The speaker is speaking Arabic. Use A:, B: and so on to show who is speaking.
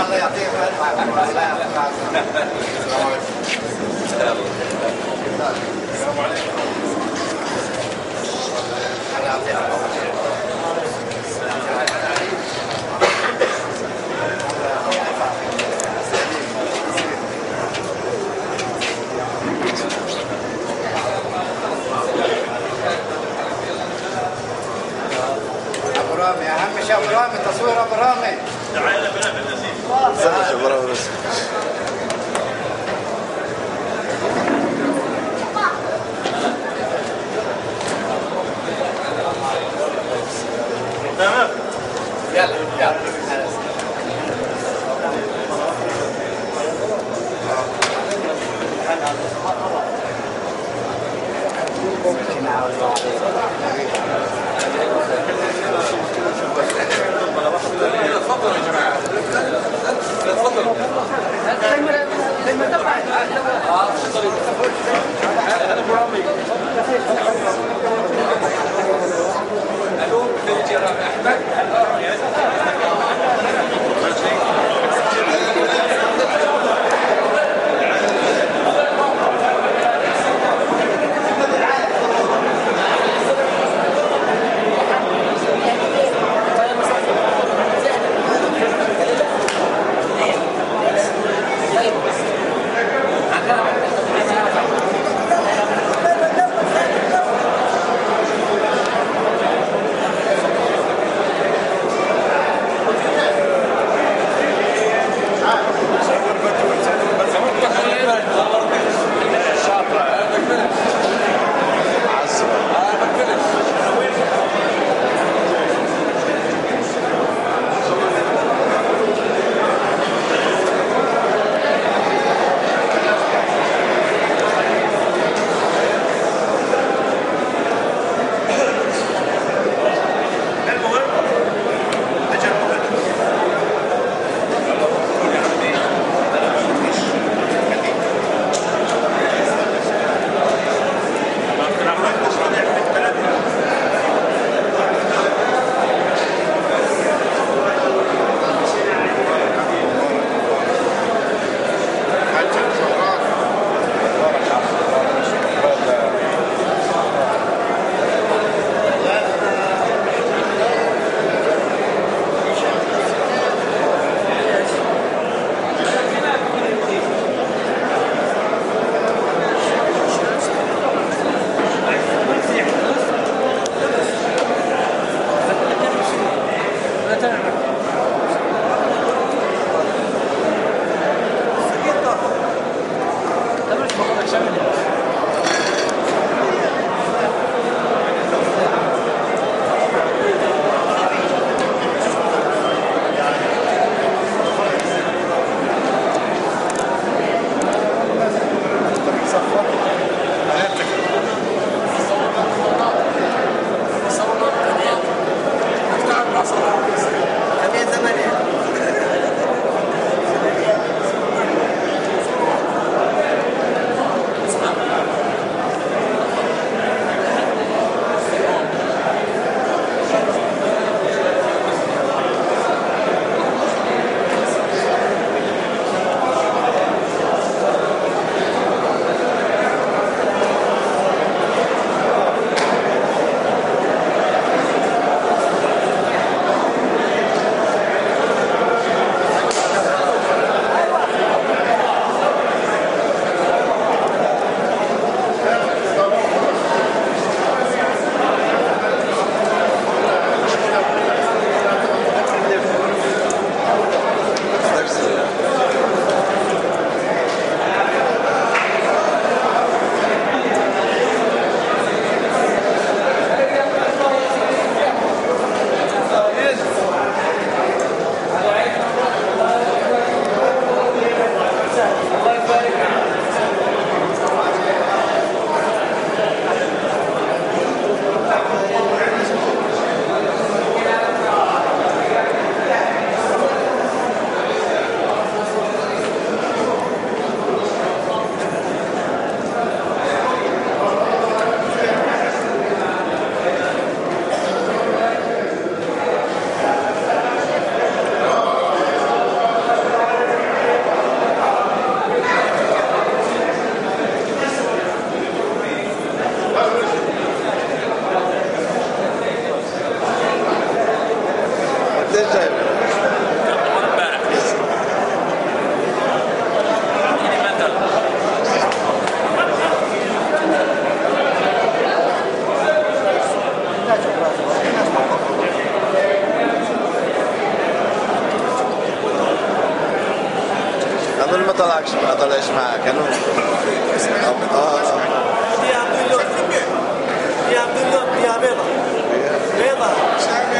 A: الله يعطيك العافيه السلام عليكم الله يعطيك ابو رامي اهم شيء أبو رامي. تصوير ابو رامي
B: استنى شوف برا بس.
A: يلا يلا. تفضلوا
C: রাস্তা اديني مثل
B: اظن ما طلعش ما طلعش معك انه آه.
D: فيها بدون لون فيها بدون لون فيها بيضة بيضة